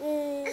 嗯